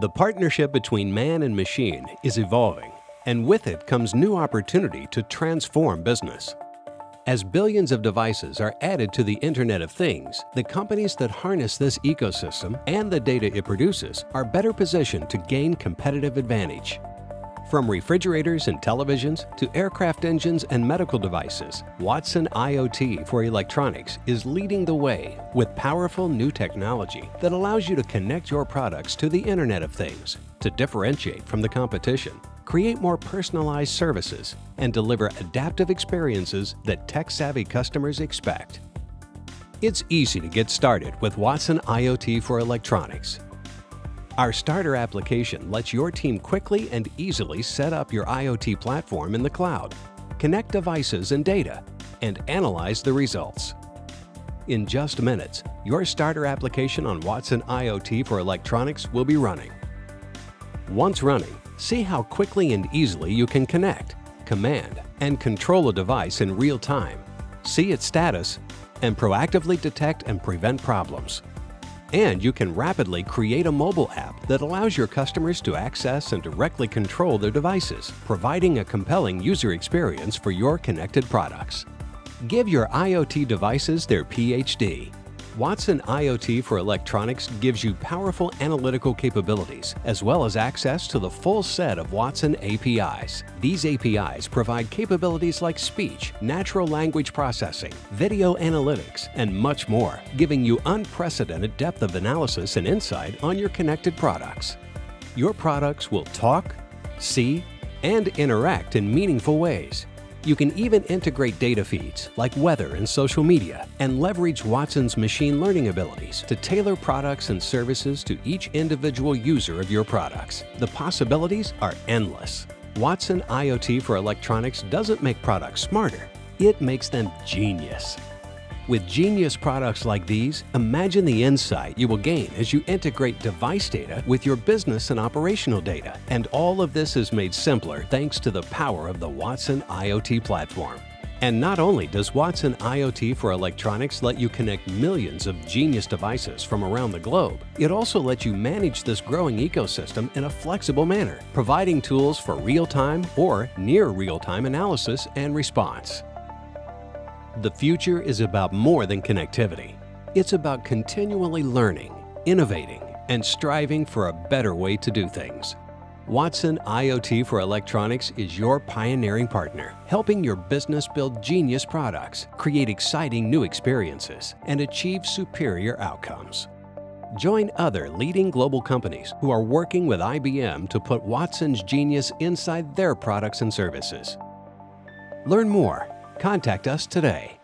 The partnership between man and machine is evolving, and with it comes new opportunity to transform business. As billions of devices are added to the Internet of Things, the companies that harness this ecosystem and the data it produces are better positioned to gain competitive advantage. From refrigerators and televisions to aircraft engines and medical devices, Watson IoT for electronics is leading the way with powerful new technology that allows you to connect your products to the Internet of Things to differentiate from the competition, create more personalized services, and deliver adaptive experiences that tech-savvy customers expect. It's easy to get started with Watson IoT for electronics our starter application lets your team quickly and easily set up your IoT platform in the cloud, connect devices and data, and analyze the results. In just minutes, your starter application on Watson IoT for electronics will be running. Once running, see how quickly and easily you can connect, command, and control a device in real time, see its status, and proactively detect and prevent problems. And you can rapidly create a mobile app that allows your customers to access and directly control their devices, providing a compelling user experience for your connected products. Give your IoT devices their PhD Watson IoT for Electronics gives you powerful analytical capabilities as well as access to the full set of Watson APIs. These APIs provide capabilities like speech, natural language processing, video analytics, and much more, giving you unprecedented depth of analysis and insight on your connected products. Your products will talk, see, and interact in meaningful ways you can even integrate data feeds like weather and social media and leverage Watson's machine learning abilities to tailor products and services to each individual user of your products. The possibilities are endless. Watson IoT for electronics doesn't make products smarter, it makes them genius. With genius products like these, imagine the insight you will gain as you integrate device data with your business and operational data. And all of this is made simpler thanks to the power of the Watson IoT platform. And not only does Watson IoT for electronics let you connect millions of genius devices from around the globe, it also lets you manage this growing ecosystem in a flexible manner, providing tools for real-time or near real-time analysis and response. The future is about more than connectivity. It's about continually learning, innovating, and striving for a better way to do things. Watson IoT for Electronics is your pioneering partner, helping your business build genius products, create exciting new experiences, and achieve superior outcomes. Join other leading global companies who are working with IBM to put Watson's genius inside their products and services. Learn more Contact us today.